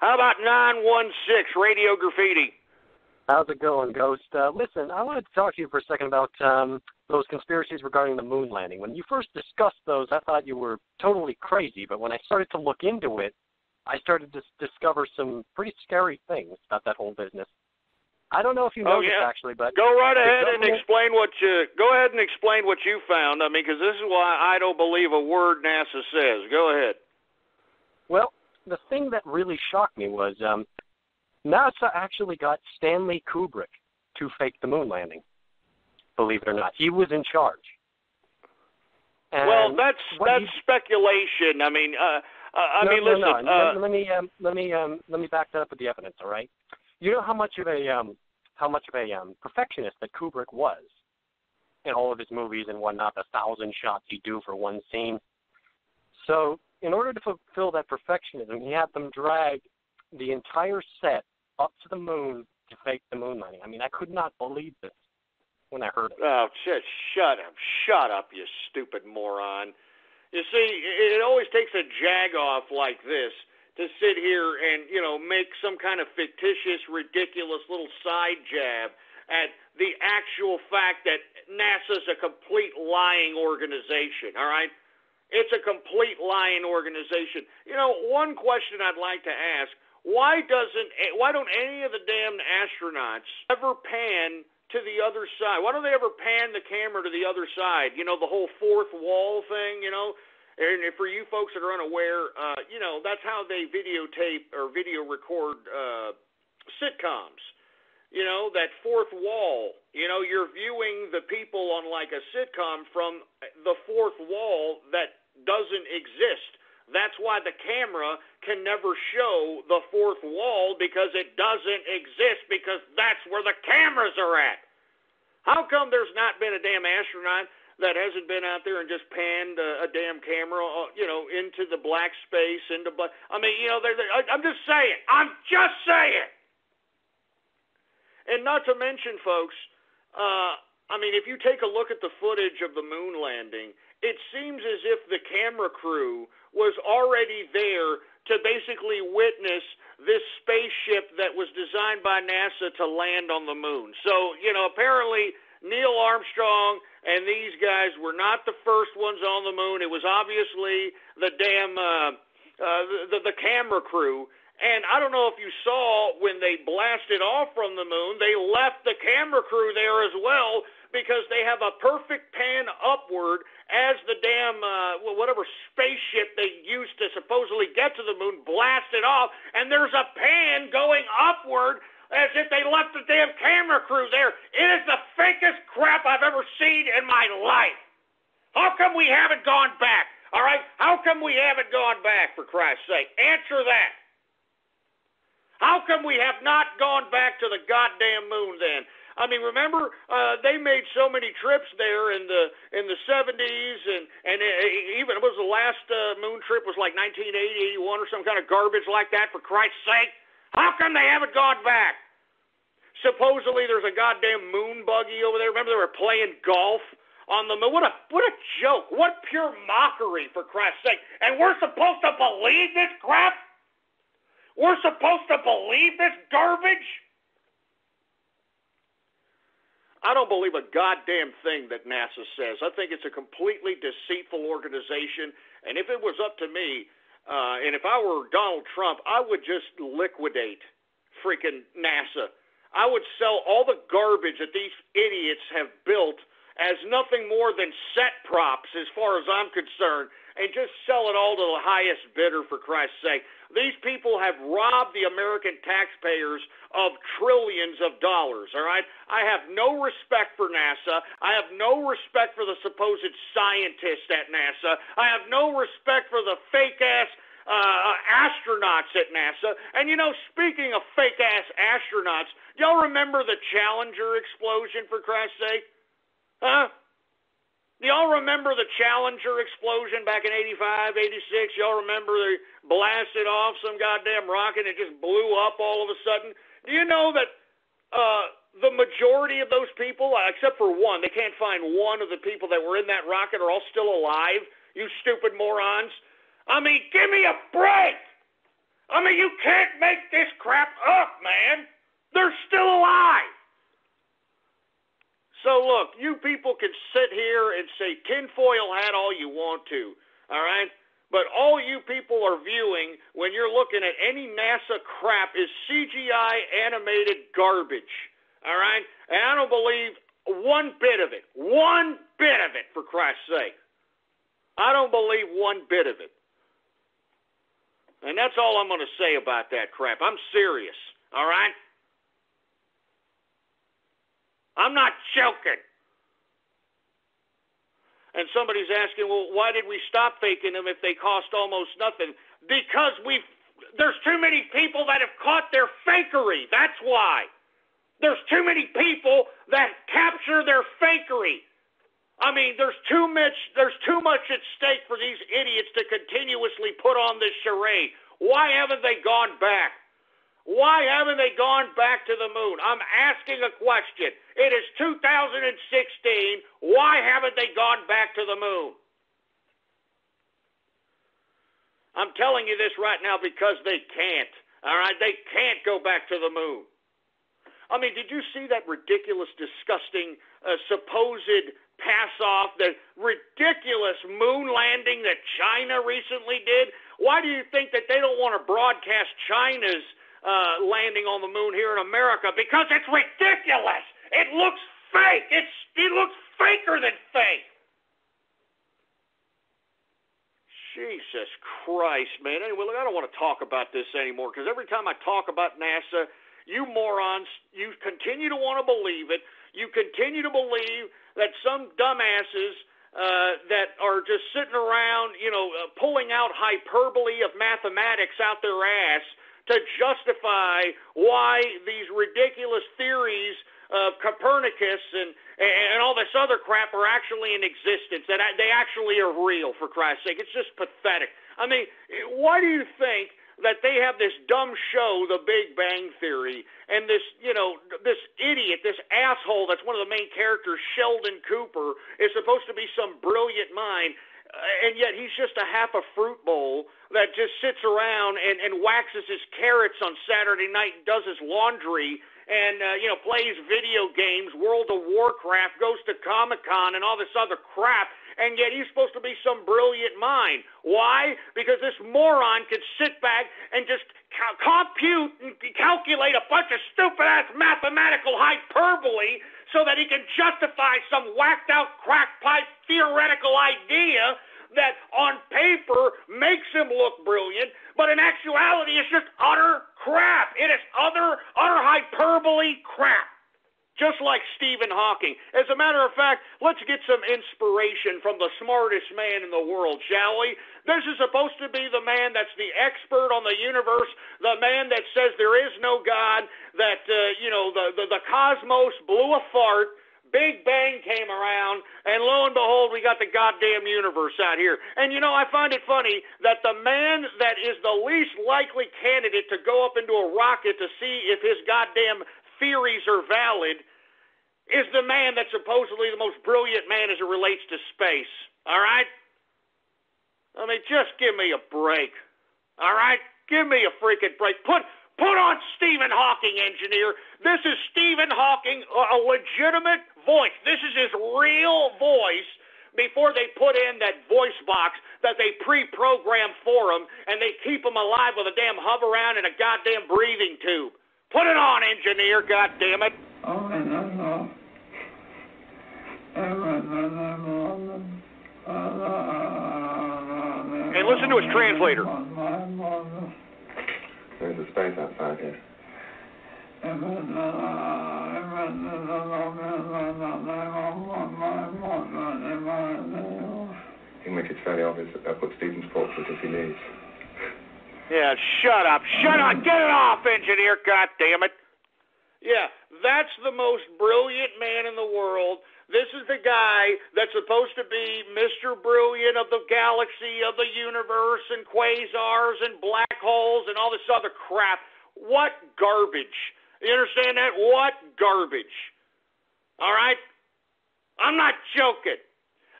How about 916 Radio Graffiti? How's it going, Ghost? Uh, listen, I wanted to talk to you for a second about um, those conspiracies regarding the moon landing. When you first discussed those, I thought you were totally crazy, but when I started to look into it, I started to discover some pretty scary things about that whole business. I don't know if you know oh, this actually, but go right ahead and explain what you go ahead and explain what you found. I mean, because this is why I don't believe a word NASA says. Go ahead. Well, the thing that really shocked me was um, NASA actually got Stanley Kubrick to fake the moon landing. Believe it or not, he was in charge. And well, that's that's he, speculation. I mean, uh, uh, I no, mean, no, listen. No. Uh, let me um, let me um, let me back that up with the evidence. All right. You know how much of a um, how much of a um, perfectionist that Kubrick was in all of his movies and whatnot. The thousand shots he'd do for one scene. So, in order to fulfill that perfectionism, he had them drag the entire set up to the moon to fake the moon landing. I mean, I could not believe this when I heard it. Oh, just shut up. Shut up, you stupid moron. You see, it always takes a jag off like this to sit here and, you know, make some kind of fictitious, ridiculous little side jab at the actual fact that NASA's a complete lying organization, all right? It's a complete lying organization. You know, one question I'd like to ask, why doesn't why don't any of the damn astronauts ever pan to the other side? Why don't they ever pan the camera to the other side? You know, the whole fourth wall thing, you know? And for you folks that are unaware, uh, you know, that's how they videotape or video record uh, sitcoms. You know, that fourth wall. You know, you're viewing the people on like a sitcom from the fourth wall that doesn't exist. That's why the camera can never show the fourth wall because it doesn't exist because that's where the cameras are at. How come there's not been a damn astronaut that hasn't been out there and just panned a, a damn camera, uh, you know, into the black space, into black. I mean, you know, they're, they're, I'm just saying. I'm just saying. And not to mention, folks, uh, I mean, if you take a look at the footage of the moon landing, it seems as if the camera crew was already there to basically witness this spaceship that was designed by NASA to land on the moon. So, you know, apparently Neil Armstrong and these guys were not the first ones on the moon. It was obviously the damn uh, uh, the, the camera crew. And I don't know if you saw when they blasted off from the moon, they left the camera crew there as well because they have a perfect pan upward as the damn uh, whatever spaceship they used to supposedly get to the moon blasted off, and there's a pan going upward as if they left the damn camera crew there. It is the fakest crap I've ever seen in my life. How come we haven't gone back? All right? How come we haven't gone back, for Christ's sake? Answer that. How come we have not gone back to the goddamn moon then? I mean, remember uh, they made so many trips there in the in the 70s, and and even it was the last uh, moon trip was like 1980, 81 or some kind of garbage like that. For Christ's sake, how come they haven't gone back? Supposedly there's a goddamn moon buggy over there. Remember they were playing golf on the moon. What a what a joke. What pure mockery for Christ's sake. And we're supposed to believe this crap? We're supposed to believe this garbage? I don't believe a goddamn thing that NASA says. I think it's a completely deceitful organization. And if it was up to me, uh, and if I were Donald Trump, I would just liquidate freaking NASA. I would sell all the garbage that these idiots have built as nothing more than set props, as far as I'm concerned, and just sell it all to the highest bidder, for Christ's sake. These people have robbed the American taxpayers of trillions of dollars, all right? I have no respect for NASA. I have no respect for the supposed scientists at NASA. I have no respect for the fake ass uh, astronauts at NASA. And you know, speaking of fake ass astronauts, y'all remember the Challenger explosion, for Christ's sake? Huh? Y'all remember the Challenger explosion back in 85, 86? Y'all remember they blasted off some goddamn rocket and it just blew up all of a sudden? Do you know that uh, the majority of those people, except for one, they can't find one of the people that were in that rocket are all still alive? You stupid morons. I mean, give me a break. I mean, you can't make this crap up, man. They're still alive. So look, you people can sit here and say tinfoil hat all you want to, all right? But all you people are viewing when you're looking at any NASA crap is CGI animated garbage, all right? And I don't believe one bit of it. One bit of it, for Christ's sake. I don't believe one bit of it. And that's all I'm going to say about that crap. I'm serious, all right? I'm not joking. And somebody's asking, well, why did we stop faking them if they cost almost nothing? Because we've there's too many people that have caught their fakery. That's why. There's too many people that capture their fakery. I mean, there's too much there's too much at stake for these idiots to continuously put on this charade. Why haven't they gone back? Why haven't they gone back to the moon? I'm asking a question. It is 2016. Why haven't they gone back to the moon? I'm telling you this right now because they can't. All right? They can't go back to the moon. I mean, did you see that ridiculous, disgusting, uh, supposed pass off, the ridiculous moon landing that China recently did? Why do you think that they don't want to broadcast China's uh, landing on the moon here in America because it's ridiculous. It looks fake. It's it looks faker than fake. Jesus Christ, man. Anyway, look, I don't want to talk about this anymore because every time I talk about NASA, you morons, you continue to want to believe it. You continue to believe that some dumbasses uh, that are just sitting around, you know, uh, pulling out hyperbole of mathematics out their ass to justify why these ridiculous theories of Copernicus and and all this other crap are actually in existence that they actually are real for Christ's sake. It's just pathetic. I mean, why do you think that they have this dumb show, The Big Bang Theory, and this, you know, this idiot, this asshole that's one of the main characters, Sheldon Cooper, is supposed to be some brilliant mind, and yet he's just a half a fruit bowl that just sits around and, and waxes his carrots on Saturday night and does his laundry and uh, you know plays video games, World of Warcraft, goes to Comic Con and all this other crap, and yet he's supposed to be some brilliant mind. Why? Because this moron can sit back and just ca- compute and calculate a bunch of stupid ass mathematical hyperbole so that he can justify some whacked out crackpipe theoretical idea that on paper makes him look brilliant, but in actuality it's just utter crap. It is utter, utter hyperbole crap. Just like Stephen Hawking. As a matter of fact, let's get some inspiration from the smartest man in the world, shall we? This is supposed to be the man that's the expert on the universe, the man that says there is no God, that, uh, you know, the, the, the cosmos blew a fart Big Bang came around, and lo and behold, we got the goddamn universe out here. And you know, I find it funny that the man that is the least likely candidate to go up into a rocket to see if his goddamn theories are valid is the man that's supposedly the most brilliant man as it relates to space. All right? I mean, just give me a break. All right? Give me a freaking break. Put Put on Stephen Hawking, engineer. This is Stephen Hawking, a legitimate voice. This is his real voice before they put in that voice box that they pre-program for him and they keep him alive with a damn Hoveround and a goddamn breathing tube. Put it on, engineer, God damn it. Hey, listen to his translator. There's a space outside here. You make it fairly obvious that they'll put Stephen's portrait if he leaves. Yeah, shut up. Shut up. Get it off, engineer. God damn it. Yeah, that's the most brilliant man in the world. This is the guy that's supposed to be Mr. Brilliant of the galaxy, of the universe, and quasars and black holes and all this other crap. What garbage. You understand that? What garbage. All right? I'm not joking.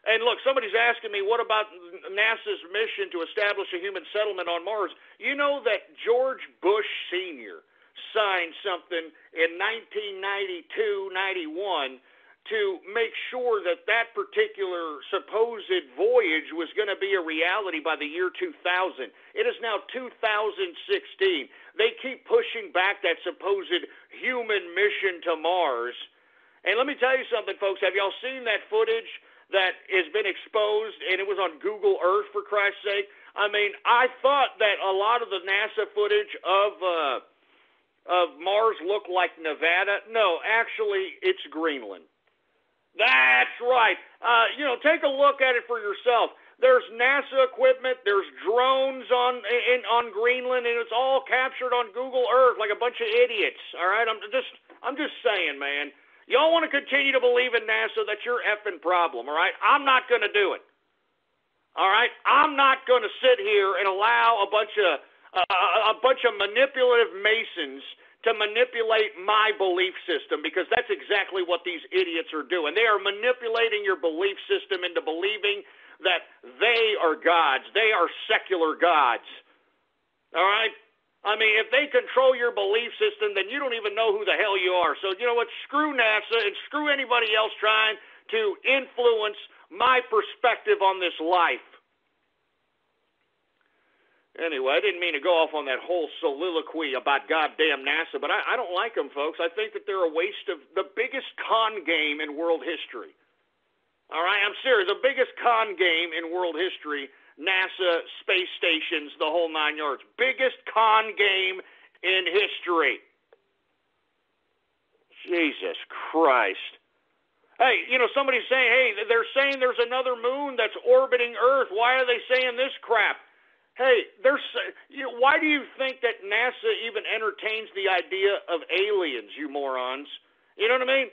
And look, somebody's asking me, what about NASA's mission to establish a human settlement on Mars? You know that George Bush Sr. signed something in 1992 91 to make sure that that particular supposed voyage was going to be a reality by the year 2000. It is now 2016. They keep pushing back that supposed human mission to Mars. And let me tell you something, folks. Have y'all seen that footage that has been exposed, and it was on Google Earth for Christ's sake. I mean, I thought that a lot of the NASA footage of uh, of Mars looked like Nevada. No, actually, it's Greenland. That's right. Uh, you know, take a look at it for yourself. There's NASA equipment. There's drones on in, on Greenland, and it's all captured on Google Earth like a bunch of idiots. All right, I'm just I'm just saying, man. Y'all want to continue to believe in NASA? That's your effing problem, all right? I'm not going to do it. All right? I'm not going to sit here and allow a bunch of uh, a bunch of manipulative masons to manipulate my belief system because that's exactly what these idiots are doing. They are manipulating your belief system into believing that they are gods. They are secular gods. All right? I mean, if they control your belief system, then you don't even know who the hell you are. So, you know what? Screw NASA and screw anybody else trying to influence my perspective on this life. Anyway, I didn't mean to go off on that whole soliloquy about goddamn NASA, but I, I don't like them, folks. I think that they're a waste of the biggest con game in world history. All right, I'm serious. The biggest con game in world history NASA, space stations, the whole nine yards. Biggest con game in history. Jesus Christ. Hey, you know, somebody's saying, hey, they're saying there's another moon that's orbiting Earth. Why are they saying this crap? Hey, there's, you know, why do you think that NASA even entertains the idea of aliens, you morons? You know what I mean?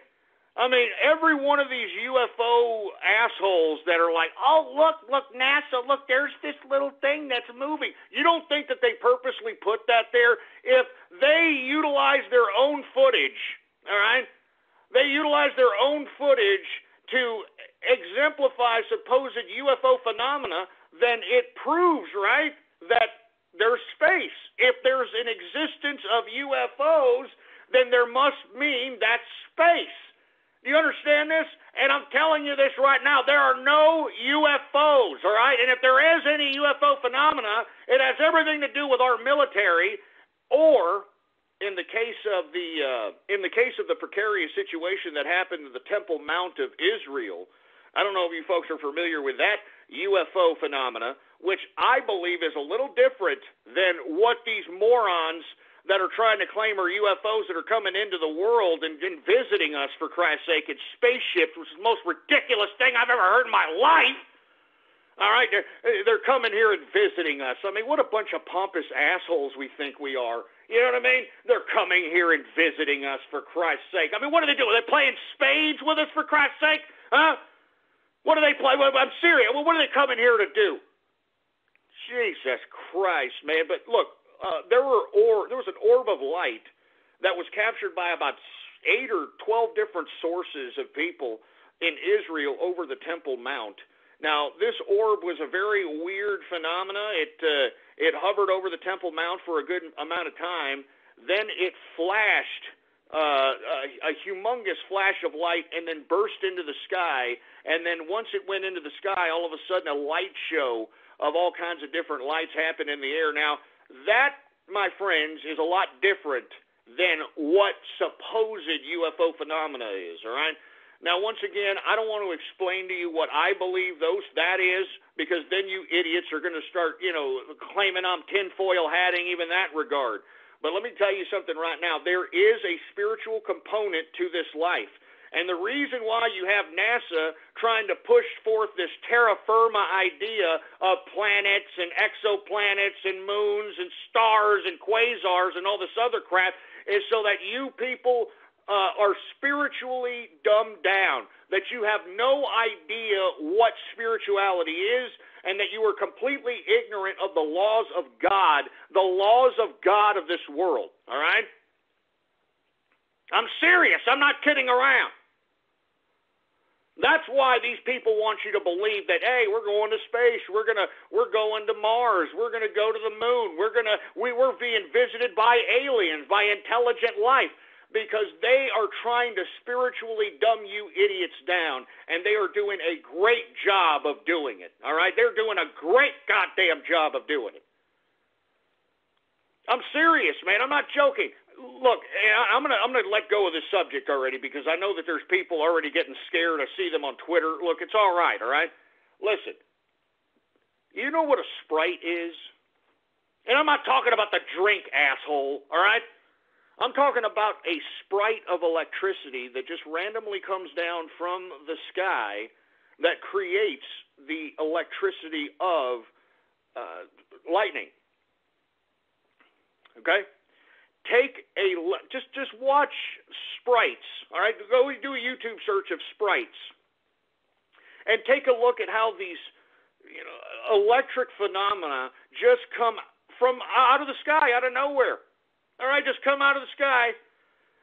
I mean, every one of these UFO assholes that are like, oh, look, look, NASA, look, there's this little thing that's moving. You don't think that they purposely put that there? If they utilize their own footage, all right, they utilize their own footage to exemplify supposed UFO phenomena, then it proves, right, that there's space. If there's an existence of UFOs, then there must mean that's space. Do you understand this? And I'm telling you this right now. There are no UFOs, all right? And if there is any UFO phenomena, it has everything to do with our military or in the case of the uh, in the case of the precarious situation that happened in the Temple Mount of Israel, I don't know if you folks are familiar with that UFO phenomena, which I believe is a little different than what these morons that are trying to claim are UFOs that are coming into the world and, and visiting us, for Christ's sake, in spaceships, which is the most ridiculous thing I've ever heard in my life. All right, they're, they're coming here and visiting us. I mean, what a bunch of pompous assholes we think we are. You know what I mean? They're coming here and visiting us, for Christ's sake. I mean, what are they doing? Are they playing spades with us, for Christ's sake? Huh? What do they play? I'm serious. What are they coming here to do? Jesus Christ, man. But look, uh, there were or there was an orb of light that was captured by about eight or twelve different sources of people in Israel over the Temple Mount. Now, this orb was a very weird phenomena. It uh, it hovered over the Temple Mount for a good amount of time. Then it flashed uh, a, a humongous flash of light and then burst into the sky. And then once it went into the sky, all of a sudden a light show of all kinds of different lights happened in the air. Now, that, my friends, is a lot different than what supposed UFO phenomena is, all right? Now, once again, I don't want to explain to you what I believe those that is, because then you idiots are going to start, you know, claiming I'm tinfoil hatting even that regard. But let me tell you something right now. There is a spiritual component to this life. And the reason why you have NASA trying to push forth this terra firma idea of planets and exoplanets and moons and stars and quasars and all this other crap is so that you people uh, are spiritually dumbed down, that you have no idea what spirituality is, and that you are completely ignorant of the laws of God, the laws of God of this world. All right? I'm serious. I'm not kidding around. That's why these people want you to believe that hey, we're going to space, we're gonna we're going to Mars, we're gonna go to the moon, we're gonna we we're being visited by aliens, by intelligent life, because they are trying to spiritually dumb you idiots down, and they are doing a great job of doing it. All right, they're doing a great goddamn job of doing it. I'm serious, man. I'm not joking look, I'm gonna I'm gonna let go of this subject already because I know that there's people already getting scared. I see them on Twitter. Look, it's all right, all right. Listen, you know what a sprite is, and I'm not talking about the drink, asshole. All right, I'm talking about a sprite of electricity that just randomly comes down from the sky that creates the electricity of uh, lightning. Okay take a just just watch sprites. All right, go do a YouTube search of sprites, and take a look at how these you know electric phenomena just come from out of the sky, out of nowhere. All right, just come out of the sky,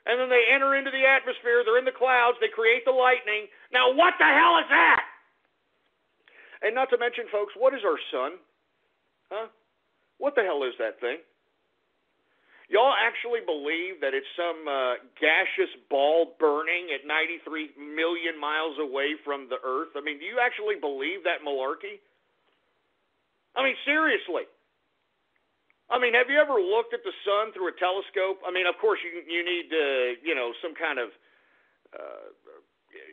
and then they enter into the atmosphere. They're in the clouds. They create the lightning. Now, what the hell is that? And not to mention, folks, what is our sun? Huh? What the hell is that thing? Y'all actually believe that it's some uh, gaseous ball burning at 93 million miles away from the Earth? I mean, do you actually believe that malarkey? I mean, seriously. I mean, have you ever looked at the sun through a telescope? I mean, of course, you you need uh, you know some kind of uh,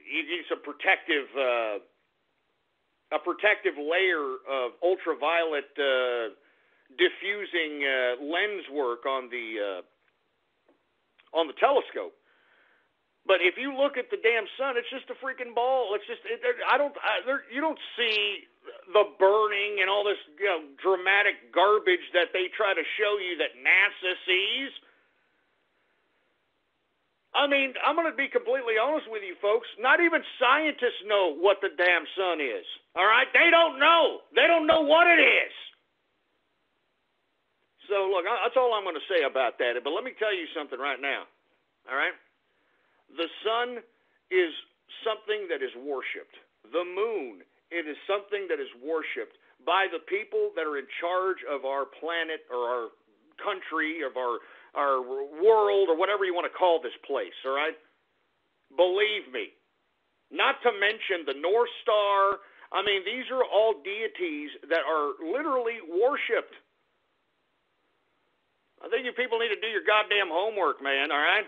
you need some protective uh, a protective layer of ultraviolet. Uh, diffusing uh, lens work on the uh, on the telescope. But if you look at the damn sun, it's just a freaking ball. It's just it, I don't I, there, you don't see the burning and all this you know, dramatic garbage that they try to show you that NASA sees. I mean, I'm going to be completely honest with you folks. Not even scientists know what the damn sun is. All right? They don't know. They don't know what it is. So, look, that's all I'm going to say about that. But let me tell you something right now. All right? The sun is something that is worshiped. The moon, it is something that is worshiped by the people that are in charge of our planet or our country, of our our world, or whatever you want to call this place. All right? Believe me. Not to mention the North Star. I mean, these are all deities that are literally worshipped. I think you people need to do your goddamn homework, man, all right?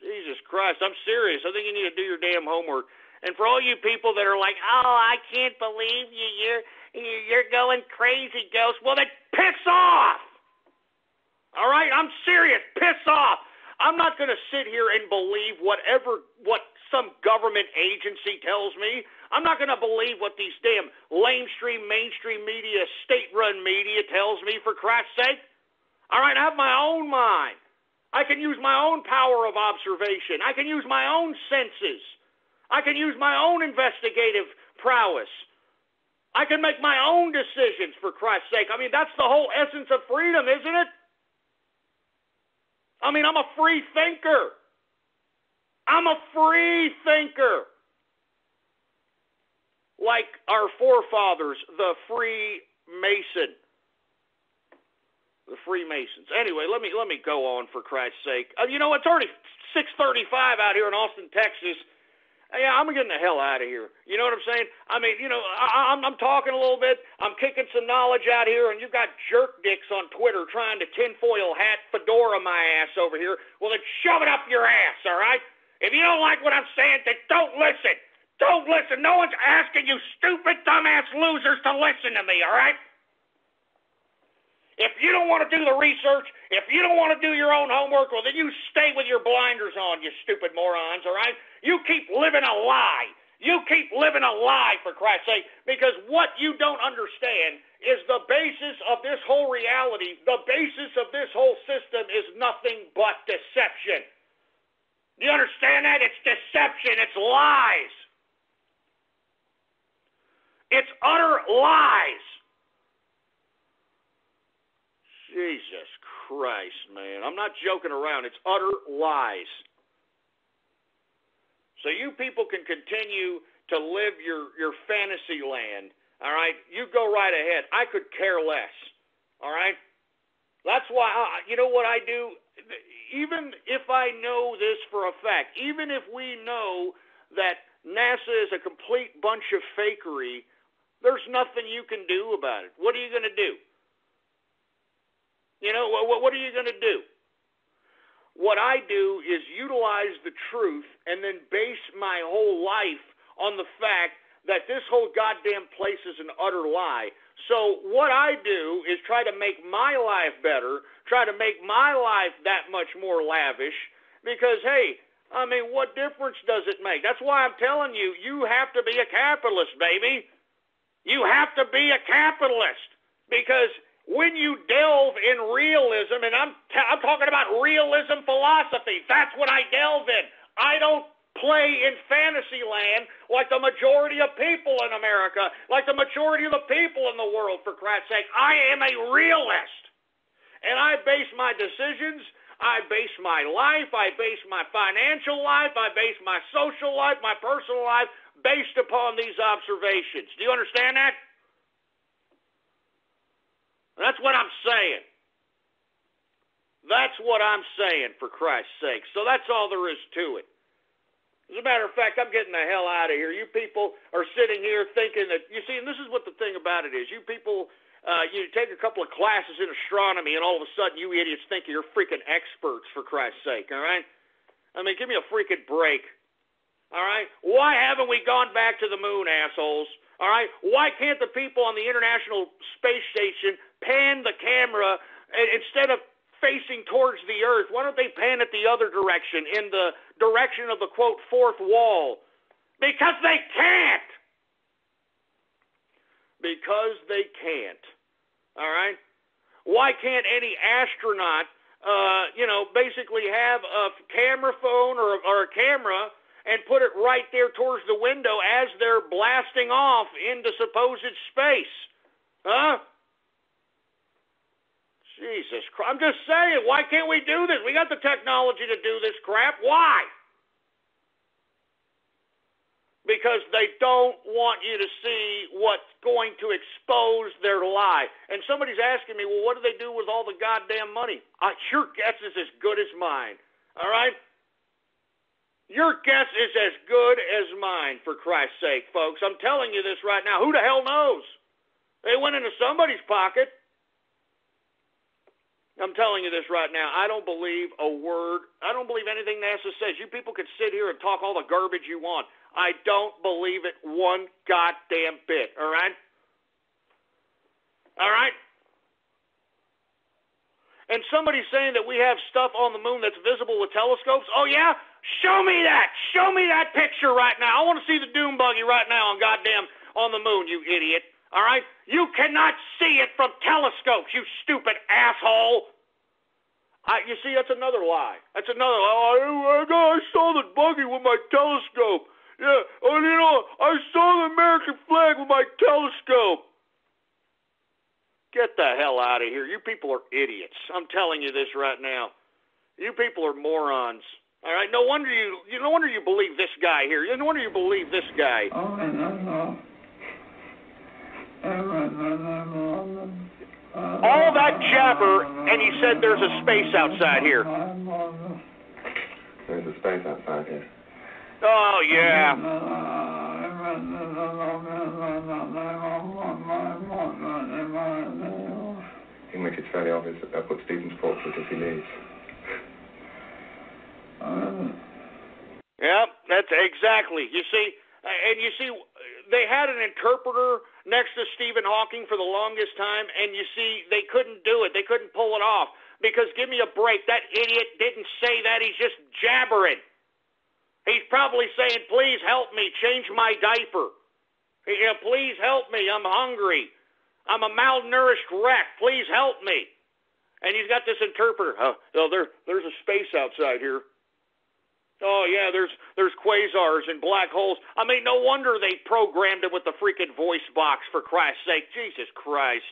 Jesus Christ, I'm serious. I think you need to do your damn homework. And for all you people that are like, "Oh, I can't believe you. You're you're going crazy, ghost." Well, then piss off. All right, I'm serious. Piss off. I'm not going to sit here and believe whatever what some government agency tells me. I'm not going to believe what these damn lamestream, mainstream media, state-run media tells me. For Christ's sake. All right, I have my own mind. I can use my own power of observation. I can use my own senses. I can use my own investigative prowess. I can make my own decisions, for Christ's sake. I mean, that's the whole essence of freedom, isn't it? I mean, I'm a free thinker. I'm a free thinker. Like our forefathers, the free mason the Freemasons. Anyway, let me let me go on for Christ's sake. Uh, you know it's already 6:35 out here in Austin, Texas. Yeah, I'm getting the hell out of here. You know what I'm saying? I mean, you know, I, I'm, I'm talking a little bit. I'm kicking some knowledge out here, and you've got jerk dicks on Twitter trying to tinfoil hat fedora my ass over here. Well, then shove it up your ass, all right? If you don't like what I'm saying, then don't listen. Don't listen. No one's asking you stupid, dumbass losers to listen to me, all right? If you don't want to do the research, if you don't want to do your own homework, well, then you stay with your blinders on, you stupid morons, all right? You keep living a lie. You keep living a lie, for Christ's sake, because what you don't understand is the basis of this whole reality, the basis of this whole system is nothing but deception. Do you understand that? It's deception, it's lies. It's utter lies. Jesus Christ, man. I'm not joking around. It's utter lies. So you people can continue to live your your fantasy land. All right, you go right ahead. I could care less. All right, that's why I, you know what I do. Even if I know this for a fact, even if we know that NASA is a complete bunch of fakery, there's nothing you can do about it. What are you going to do? You know, what, what are you going to do? What I do is utilize the truth and then base my whole life on the fact that this whole goddamn place is an utter lie. So what I do is try to make my life better, try to make my life that much more lavish because hey, I mean, what difference does it make? That's why I'm telling you, you have to be a capitalist, baby. You have to be a capitalist because when you delve in realism, and I'm, t- I'm talking about realism philosophy, that's what I delve in. I don't play in fantasy land like the majority of people in America, like the majority of the people in the world, for Christ's sake. I am a realist. And I base my decisions, I base my life, I base my financial life, I base my social life, my personal life based upon these observations. Do you understand that? That's what I'm saying. That's what I'm saying, for Christ's sake. So that's all there is to it. As a matter of fact, I'm getting the hell out of here. You people are sitting here thinking that, you see, and this is what the thing about it is. You people, uh, you take a couple of classes in astronomy, and all of a sudden you idiots think you're freaking experts, for Christ's sake, all right? I mean, give me a freaking break. All right? Why haven't we gone back to the moon, assholes? All right? Why can't the people on the International Space Station pan the camera instead of facing towards the earth? Why don't they pan it the other direction, in the direction of the quote fourth wall? Because they can't. Because they can't. All right? Why can't any astronaut, uh, you know, basically have a camera phone or, or a camera and put it right there towards the window as they're blasting off into supposed space? Huh? Jesus Christ. I'm just saying, why can't we do this? We got the technology to do this crap. Why? Because they don't want you to see what's going to expose their lie. And somebody's asking me, well, what do they do with all the goddamn money? Uh, your guess is as good as mine. All right? Your guess is as good as mine, for Christ's sake, folks. I'm telling you this right now. Who the hell knows? They went into somebody's pocket. I'm telling you this right now. I don't believe a word. I don't believe anything NASA says. You people can sit here and talk all the garbage you want. I don't believe it one goddamn bit. All right? All right? And somebody's saying that we have stuff on the moon that's visible with telescopes. Oh, yeah? Show me that. Show me that picture right now. I want to see the doom buggy right now on goddamn on the moon, you idiot. All right? You cannot see it from telescopes, you stupid asshole. I, you see, that's another lie. That's another lie. Oh, I, I saw the buggy with my telescope. Yeah, oh, you know, I saw the American flag with my telescope. Get the hell out of here. You people are idiots. I'm telling you this right now. You people are morons. All right. No wonder you. you no wonder you believe this guy here. No wonder you believe this guy. Oh. All that jabber, and he said there's a space outside here. There's a space outside here. Oh, yeah. Think make it fairly obvious that they'll put Stephen's portrait if he leaves. That's exactly. You see, and you see, they had an interpreter next to Stephen Hawking for the longest time, and you see, they couldn't do it. They couldn't pull it off because give me a break. That idiot didn't say that. He's just jabbering. He's probably saying, "Please help me change my diaper. Yeah, please help me. I'm hungry. I'm a malnourished wreck. Please help me." And he's got this interpreter. Oh, oh there, there's a space outside here. Oh yeah, there's there's quasars and black holes. I mean, no wonder they programmed it with the freaking voice box for Christ's sake. Jesus Christ.